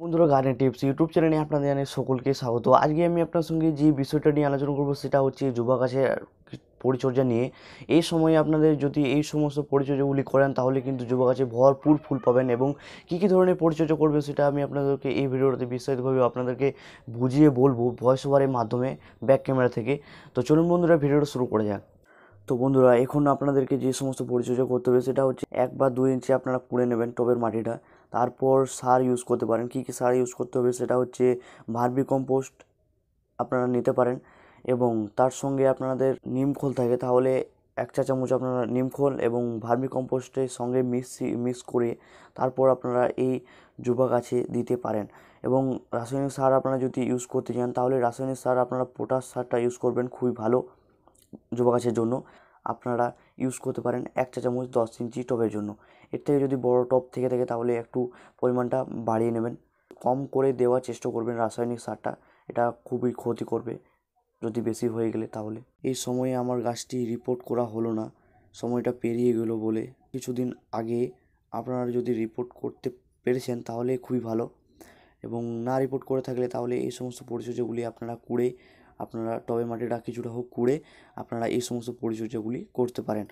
বন্ধুরা garden tips YouTube চ্যানেলে আপনাদের জানাই সকলকে স্বাগত। আজকে আমি আপনার সঙ্গে যে বিষয়টা নিয়ে আলোচনা করব সেটা হচ্ছে যুবা গাছের পরিচর্যা নিয়ে। এই সময়ে আপনাদের যদি এই সমস্ত পরিচর্যাগুলি করেন, তাহলে কিন্তু যুবা গাছে ভরপুর ফুল পাবেন এবং কী কী ধরনের পরিচর্যা করবেন সেটা আমি আপনাদেরকে এই ভিডিওতে বিস্তারিতভাবে আপনাদেরকে বুঝিয়ে বলব ভয়েস ওভারের মাধ্যমে ব্যাক ক্যামেরা থেকে। তো চলুন বন্ধুরা, ভিডিওটা শুরু করে যাক। তো বন্ধুরা, এখন আপনাদেরকে যে সমস্ত পরিচর্যা করতে হবে সেটা হচ্ছে এক বা দুই ইঞ্চি আপনারা কুড়ে নেবেন টবের মাটিটা। তারপর সার ইউজ করতে পারেন। কী কী সার ইউজ করতে হবে সেটা হচ্ছে ভার্মি কম্পোস্ট আপনারা নিতে পারেন এবং তার সঙ্গে আপনাদের নিম খোল থাকে, তাহলে এক চা চামচ আপনারা নিম খোল এবং ভার্মি কম্পোস্টের সঙ্গে মিক্সি, মিক্স করে তারপর আপনারা এই জুবা গাছে দিতে পারেন। এবং রাসায়নিক সার আপনারা যদি ইউজ করতে চান, তাহলে রাসায়নিক সার আপনারা পটাশ সারটা ইউজ করবেন, খুবই ভালো। জবা গাছের জন্য আপনারা ইউজ করতে পারেন এক চা চামচ দশ ইঞ্চি টবের জন্য। এর থেকে যদি বড় টব থেকে থাকে তাহলে একটু পরিমাণটা বাড়িয়ে নেবেন। কম করে দেওয়ার চেষ্টা করবেন রাসায়নিক সারটা, এটা খুবই ক্ষতি করবে যদি বেশি হয়ে গেলে তাহলে। এই সময়ে আমার গাছটি রিপোর্ট করা হলো না, সময়টা পেরিয়ে গেল বলে। কিছুদিন আগে আপনারা যদি রিপোর্ট করতে পেরেছেন তাহলে খুবই ভালো এবং না রিপোর্ট করে থাকলে তাহলে এই সমস্ত পরিচর্যাগুলি আপনারা কুড়ে আপনারা টবে মাটিটা কিছুটা হোক কুড়ে আপনারা এই সমস্ত পরিচর্যাগুলি করতে পারেন।